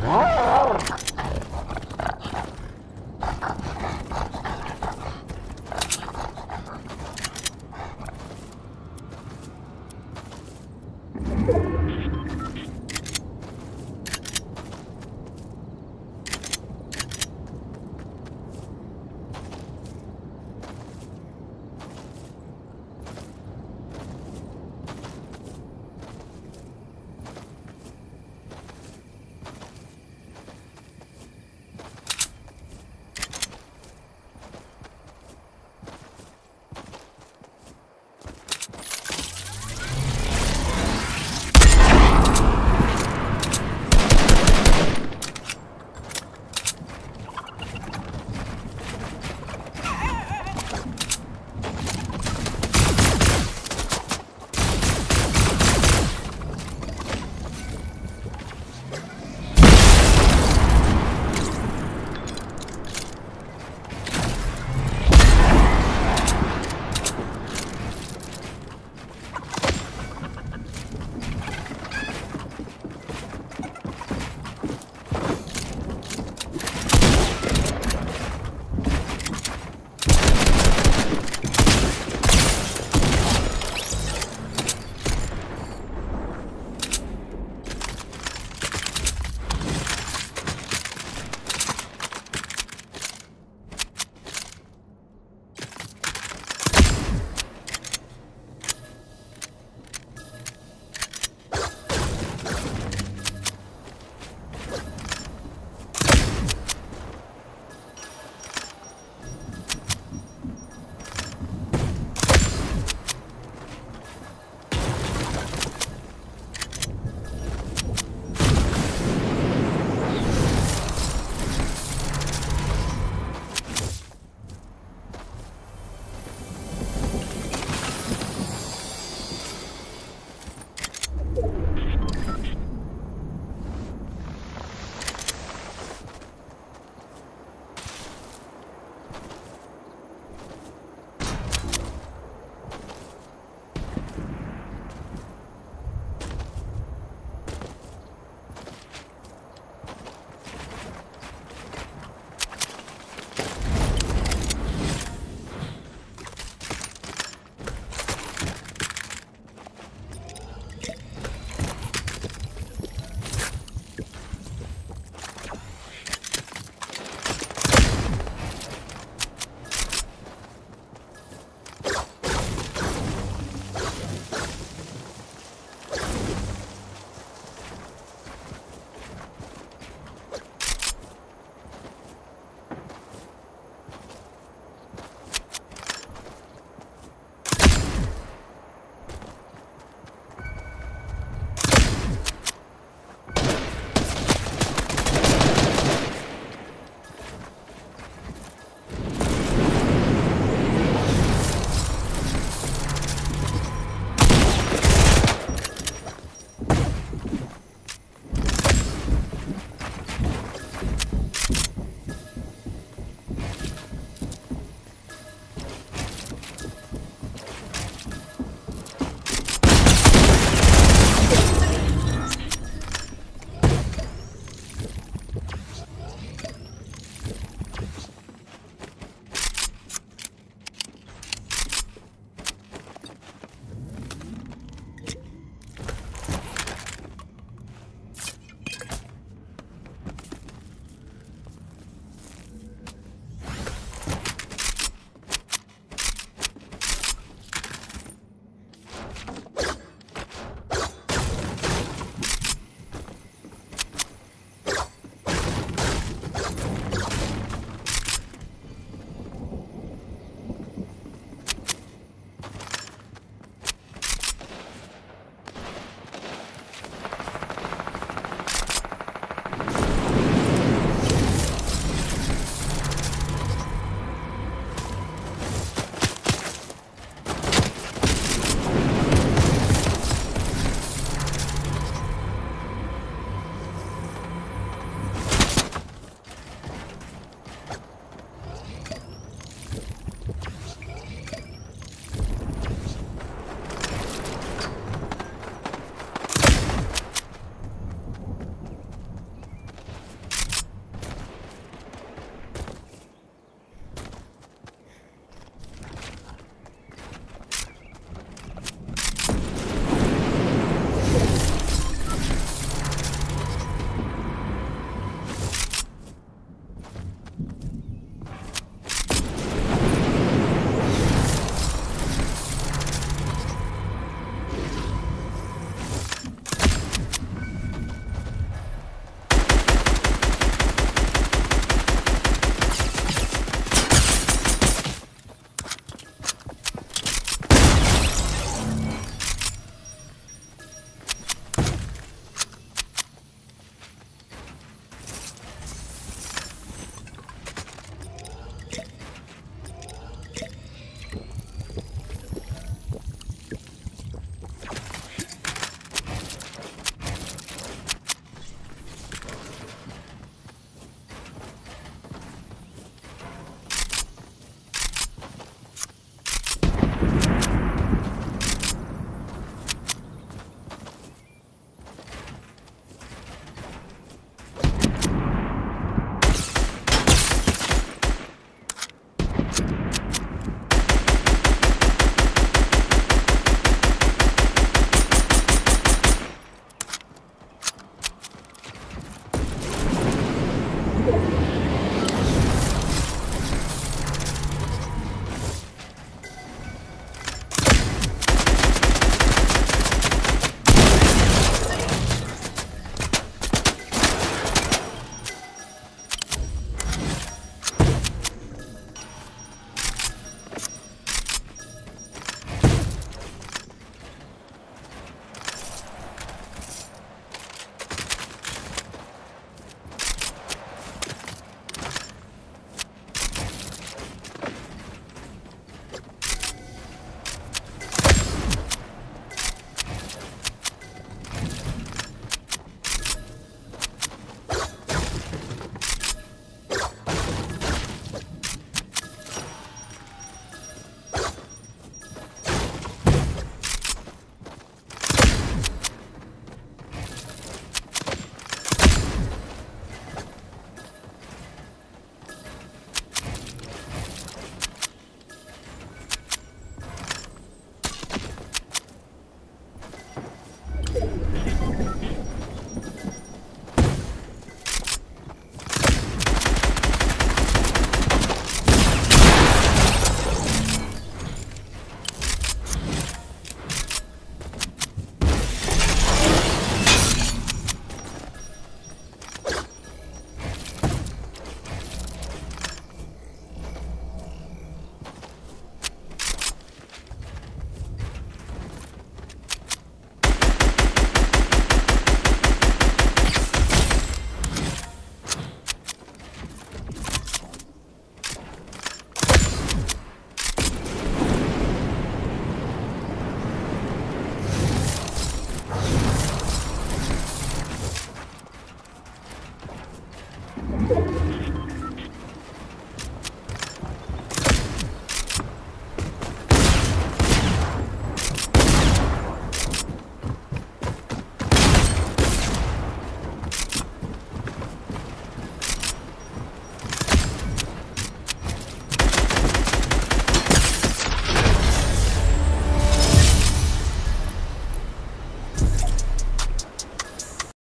What?